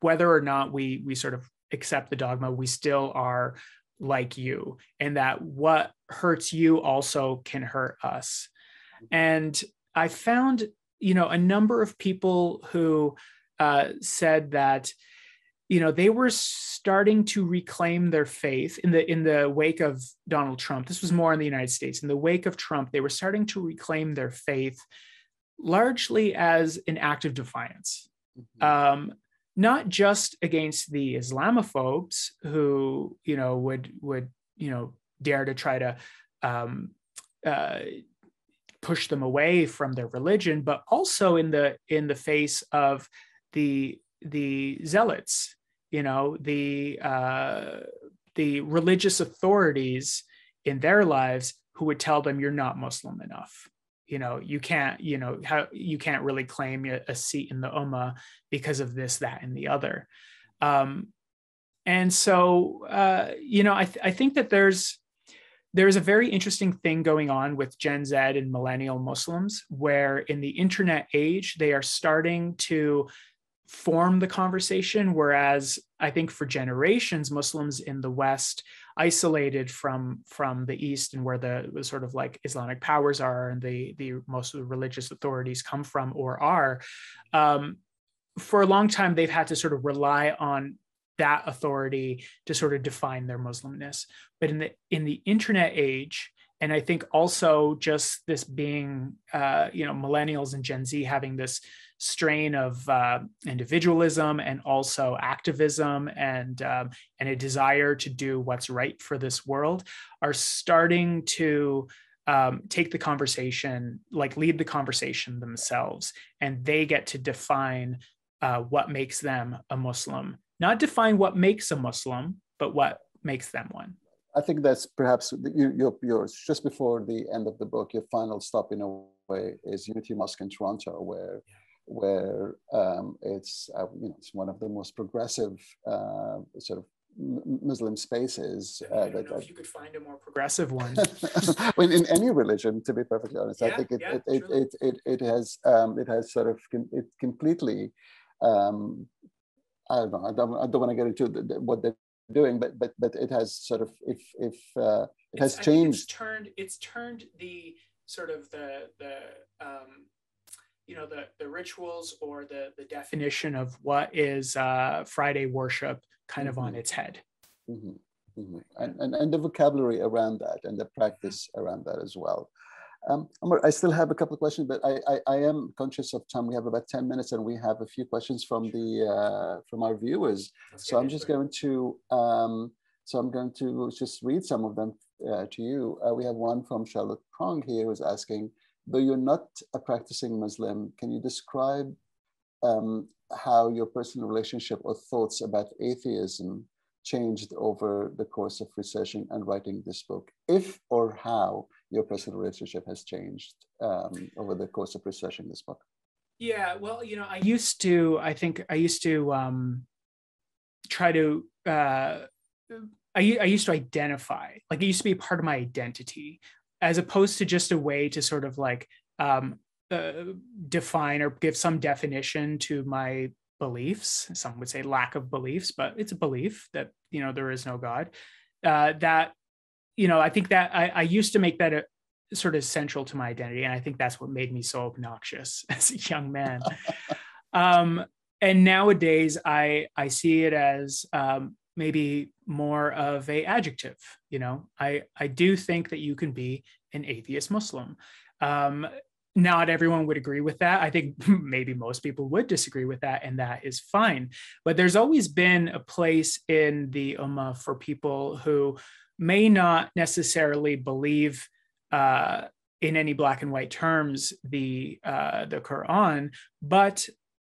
whether or not we we sort of accept the dogma we still are like you and that what hurts you also can hurt us. And i found you know a number of people who uh, said that you know they were starting to reclaim their faith in the in the wake of Donald Trump. This was more in the United States. In the wake of Trump they were starting to reclaim their faith largely as an act of defiance. Mm-hmm. um, not just against the Islamophobes who you know would would you know dare to try to um, uh, push them away from their religion but also in the in the face of the the zealots you know the uh, the religious authorities in their lives who would tell them you're not Muslim enough. You know, you can't, you know, how you can't really claim a seat in the Ummah because of this, that, and the other. Um, and so, uh, you know, I, th- I think that there's there's a very interesting thing going on with Gen Z and millennial Muslims, where in the internet age, they are starting to form the conversation. Whereas I think for generations, Muslims in the West, isolated from from the East and where the, the sort of like Islamic powers are and the the most of the religious authorities come from or are, um, for a long time they've had to sort of rely on that authority to sort of define their Muslimness. But in the in the internet age, and I think also just this being, uh, you know, millennials and Gen Z having this strain of uh, individualism and also activism and um, and a desire to do what's right for this world are starting to um, take the conversation, like lead the conversation themselves, and they get to define uh, what makes them a Muslim not define what makes a Muslim, but what makes them one. I think that's perhaps your, yours. Just before the end of the book, your final stop in a way is Unity Mosque in Toronto, where where um, it's uh, you know it's one of the most progressive uh, sort of Muslim spaces. Uh, I don't know if you could find a more progressive [laughs] one. well, in any religion, to be perfectly honest, yeah, I think it, yeah, it, it, it, it, it, has um, it has sort of it completely um, I don't know. I don't, I don't want to get into the, the, what they're doing, but but but it has sort of if if uh, it has changed. It's turned. It's turned the sort of the the um, you know the the rituals or the the definition of what is uh, Friday worship kind mm-hmm. of on mm-hmm. its head. Mm-hmm. Mm-hmm. And, and and the vocabulary around that and the practice around that as well. Um, I still have a couple of questions, but I, I, I, am conscious of time. We have about 10 minutes and we have a few questions from the uh, from our viewers. That's so I'm just going to um, so I'm going to just read some of them uh, to you. Uh, we have one from Charlotte Prong here who's asking, though you're not a practicing Muslim, can you describe um, how your personal relationship or thoughts about atheism changed over the course of researching and writing this book? If or how your personal relationship has changed um, over the course of researching this book? Yeah, well, you know, I used to, I think I used to um, try to, uh, I, I used to identify, like it used to be part of my identity, as opposed to just a way to sort of like um, uh, define or give some definition to my beliefs. Some would say lack of beliefs, but it's a belief that, you know, there is no God. Uh, that you know, I think that I, I used to make that a, sort of central to my identity, and I think that's what made me so obnoxious [laughs] as a young man. [laughs] um, and nowadays, I I see it as um, maybe more of a adjective. You know, I I do think that you can be an atheist Muslim. Um, not everyone would agree with that. I think [laughs] maybe most people would disagree with that, and that is fine. But there's always been a place in the Ummah for people who may not necessarily believe uh, in any black and white terms the uh, the Quran, but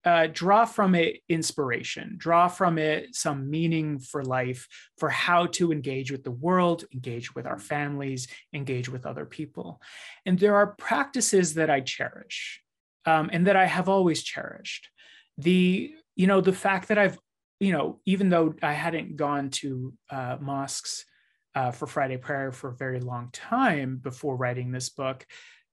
uh, draw from it inspiration, draw from it some meaning for life, for how to engage with the world, engage with our families, engage with other people. And there are practices that I cherish um, and that I have always cherished. The you know the fact that I've you know even though I hadn't gone to uh, mosques uh, for Friday Prayer for a very long time before writing this book.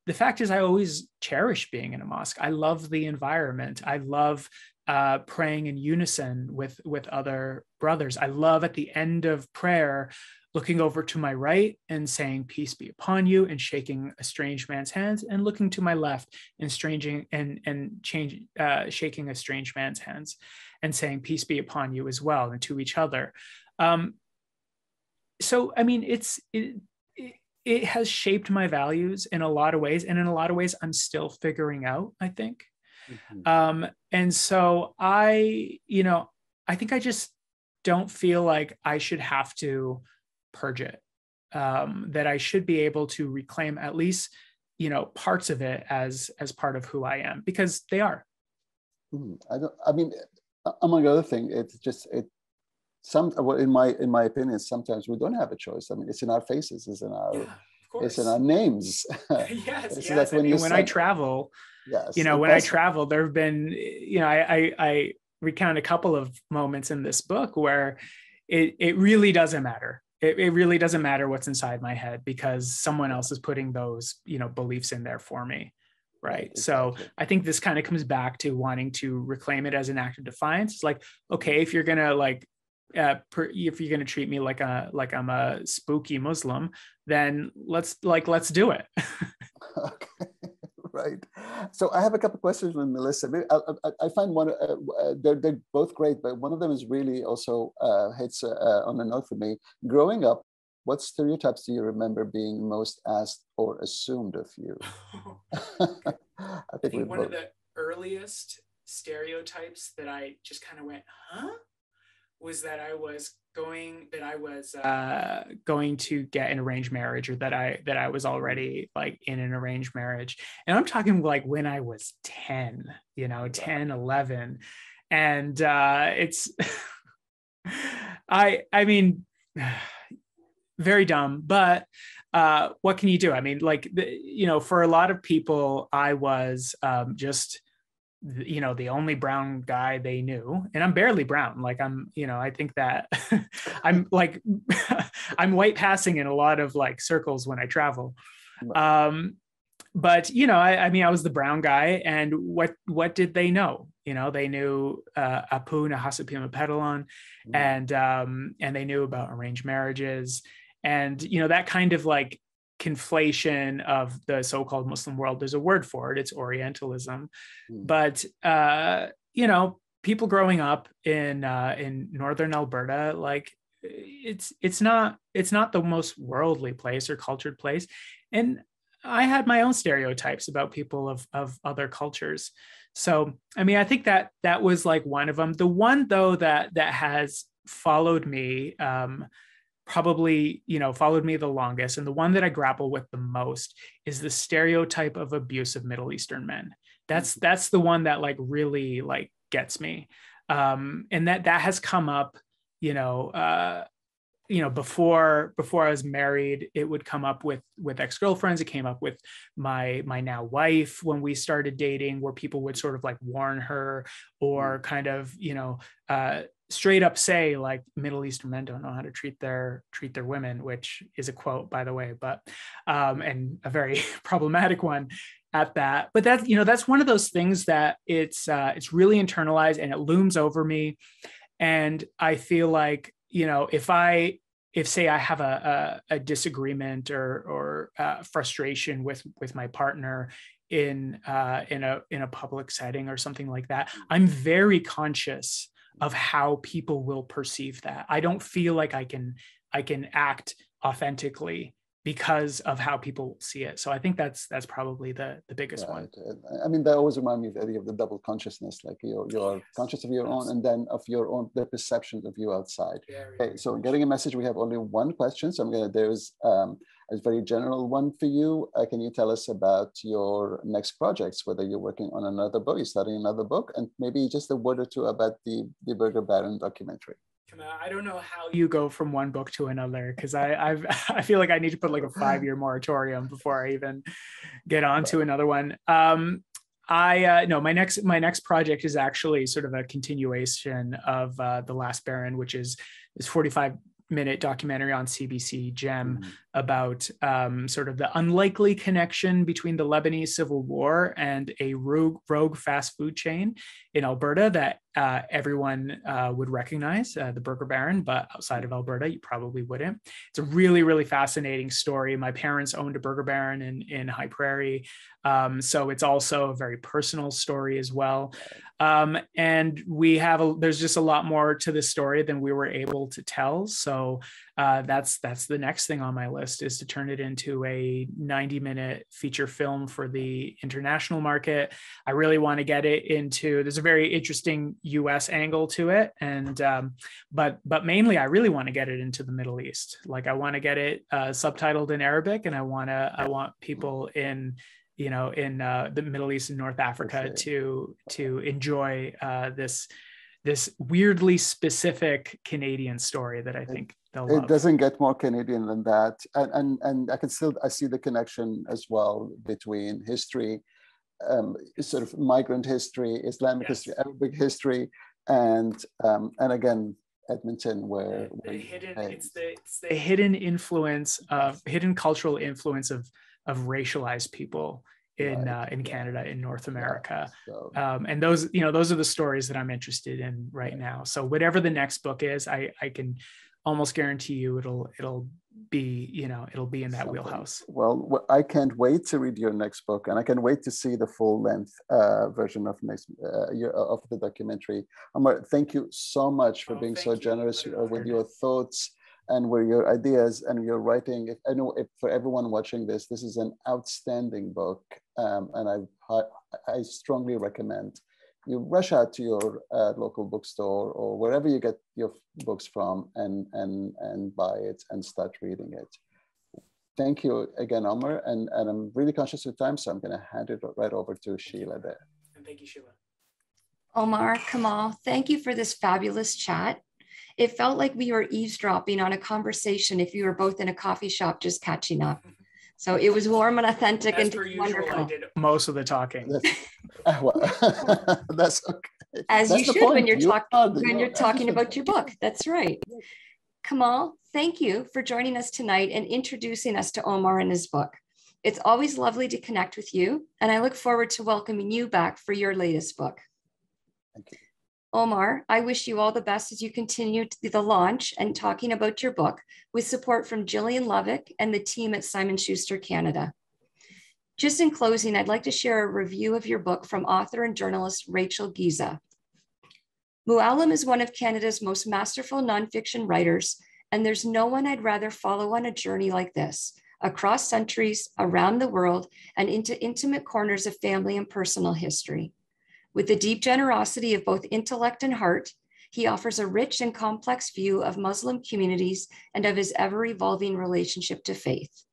The fact is, I always cherish being in a mosque. I love the environment. I love uh, praying in unison with with other brothers. I love at the end of prayer looking over to my right and saying peace be upon you and shaking a strange man's hands and looking to my left and stranging and and change uh, shaking a strange man's hands and saying peace be upon you as well and to each other um, so i mean it's it, it, has shaped my values in a lot of ways and in a lot of ways i'm still figuring out i think mm-hmm. um and so i you know i think i just don't feel like i should have to purge it um that i should be able to reclaim at least you know parts of it as as part of who i am because they are mm-hmm. i don't i mean among other things it's just it some well, in my in my opinion sometimes we don't have a choice i mean it's in our faces it's in our yeah, it's in our names. [laughs] yes, yes. Like when, I mean, when I travel, yes, you know, when I travel, there have been, you know, I, I, I recount a couple of moments in this book where it, it really doesn't matter. It, it really doesn't matter what's inside my head because someone else is putting those, you know, beliefs in there for me. Right. Exactly. So I think this kind of comes back to wanting to reclaim it as an act of defiance. It's like, okay, if you're gonna like uh, per, if you're going to treat me like a like I'm a spooky Muslim, then let's like let's do it. [laughs] okay, [laughs] right. So I have a couple questions with Melissa. I, I, I find one uh, uh, they're they're both great, but one of them is really also uh, hits uh, uh, on a note for me. Growing up, what stereotypes do you remember being most asked or assumed of you? [laughs] I think, I think one both. of the earliest stereotypes that I just kind of went, huh? Was that I was going that I was uh, going to get an arranged marriage or that I that I was already like in an arranged marriage. And I'm talking like when I was 10, you know, 10, 11. And uh it's [laughs] I I mean [sighs] very dumb, but uh what can you do? I mean, like the, you know, for a lot of people I was um just you know the only brown guy they knew and i'm barely brown like i'm you know i think that [laughs] i'm like [laughs] i'm white passing in a lot of like circles when i travel. Um but you know I, I, mean i was the brown guy and what what did they know? You know they knew uh apu Nahasapeemapetilon mm. and um and they knew about arranged marriages and you know that kind of like conflation of the so-called Muslim world. There's a word for it. It's Orientalism, mm. but uh, you know, people growing up in uh, in northern Alberta, like it's it's not it's not the most worldly place or cultured place, and I had my own stereotypes about people of of other cultures. So I mean, I think that that was like one of them. The one though that that has followed me um, probably you know followed me the longest and the one that i grapple with the most is the stereotype of abusive middle eastern men that's mm-hmm. that's the one that like really like gets me um and that that has come up you know uh you know before before i was married it would come up with with ex-girlfriends it came up with my my now wife when we started dating where people would sort of like warn her or mm. kind of you know uh straight up say like middle eastern men don't know how to treat their treat their women which is a quote by the way but um and a very [laughs] problematic one at that. But that's you know that's one of those things that it's uh it's really internalized and it looms over me. And i feel like you know if i if say i have a a, a disagreement or or uh, frustration with with my partner in uh in a in a public setting or something like that i'm very conscious of how people will perceive that. I don't feel like I can I can act authentically because of how people see it. So I think that's that's probably the the biggest right. one. I mean, that always reminds me of the idea of the double consciousness, like you're you're yes. conscious of your own and then of your own the perception of you outside. Very okay, so getting a message, we have only one question. So I'm gonna there's um a very general one for you. Uh, can you tell us about your next projects, whether you're working on another book, you're starting another book, and maybe just a word or two about the, the Burger Baron documentary? I don't know how you go from one book to another because I I've, [laughs] I feel like I need to put like a five year moratorium before I even get on to another one. Um, I uh, no, my next my next project is actually sort of a continuation of uh, the Last Baron, which is is 45 minute documentary on CBC Gem mm-hmm. about um, sort of the unlikely connection between the Lebanese civil war and a rogue, rogue fast food chain in Alberta that uh, everyone uh, would recognize, uh, the Burger Baron, but outside of Alberta, you probably wouldn't. It's a really, really fascinating story. My parents owned a Burger Baron in, in High Prairie. Um, so it's also a very personal story as well. Um, and we have a, there's just a lot more to the story than we were able to tell. So uh, that's that's the next thing on my list is to turn it into a 90 minute feature film for the international market. I really want to get it into. There's a very interesting U.S. angle to it, and um, but but mainly I really want to get it into the Middle East. Like I want to get it uh, subtitled in Arabic, and I want to I want people in you know in uh, the Middle East and North Africa to to enjoy uh, this this weirdly specific Canadian story that I think they'll love. It doesn't get more Canadian than that, and and and I can still I see the connection as well between history, um, sort of migrant history, Islamic yes. history, Arabic history, and um, and again Edmonton, where, where the hidden it's the it's the hidden influence of hidden cultural influence of of racialized people in right. uh, in Canada in North America, yeah, so. um, and those you know those are the stories that I'm interested in right now. So whatever the next book is, I I can almost guarantee you it'll it'll be you know it'll be in that Something. wheelhouse well i can't wait to read your next book and i can wait to see the full length uh, version of next uh, your, of the documentary Amar, thank you so much for oh, being so generous uh, with your thoughts and where your ideas and your writing if i know if for everyone watching this this is an outstanding book um, and i i strongly recommend you rush out to your uh, local bookstore or wherever you get your books from and, and, and buy it and start reading it. Thank you again, Omar. And, and I'm really conscious of time, so I'm going to hand it right over to Sheila there. And thank you, Sheila. Omar, Kamal, thank you for this fabulous chat. It felt like we were eavesdropping on a conversation if you were both in a coffee shop just catching up. So it was warm and authentic As and wonderful. I did most of the talking. That's, [laughs] uh, well, [laughs] that's okay. As that's you should when you're talking when you're talking about your book. That's right. Kamal, thank you for joining us tonight and introducing us to Omar and his book. It's always lovely to connect with you, and I look forward to welcoming you back for your latest book. Thank you. Omar, I wish you all the best as you continue the launch and talking about your book with support from Jillian Lovick and the team at Simon Schuster Canada. Just in closing, I'd like to share a review of your book from author and journalist Rachel Giese. Mouallem is one of Canada's most masterful nonfiction writers, and there's no one I'd rather follow on a journey like this, across centuries, around the world, and into intimate corners of family and personal history. With the deep generosity of both intellect and heart, he offers a rich and complex view of Muslim communities and of his ever evolving relationship to faith.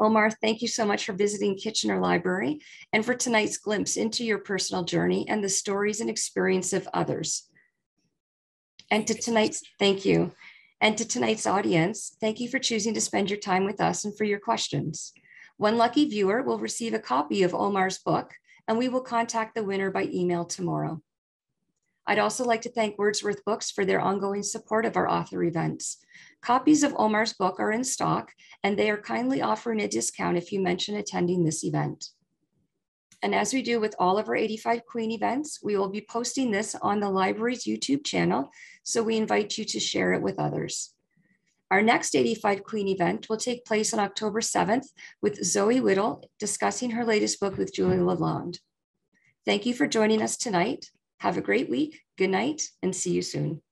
Omar, thank you so much for visiting Kitchener Library and for tonight's glimpse into your personal journey and the stories and experience of others. And to tonight's, thank you. And to tonight's audience, thank you for choosing to spend your time with us and for your questions. One lucky viewer will receive a copy of Omar's book, and we will contact the winner by email tomorrow. I'd also like to thank Wordsworth Books for their ongoing support of our author events. Copies of Omar's book are in stock, and they are kindly offering a discount if you mention attending this event. And as we do with all of our 85 Queen events, we will be posting this on the library's YouTube channel, so we invite you to share it with others. Our next 85 Queen event will take place on October 7th with Zoe Whittall discussing her latest book with Julie Lalonde. Thank you for joining us tonight. Have a great week, good night, and see you soon.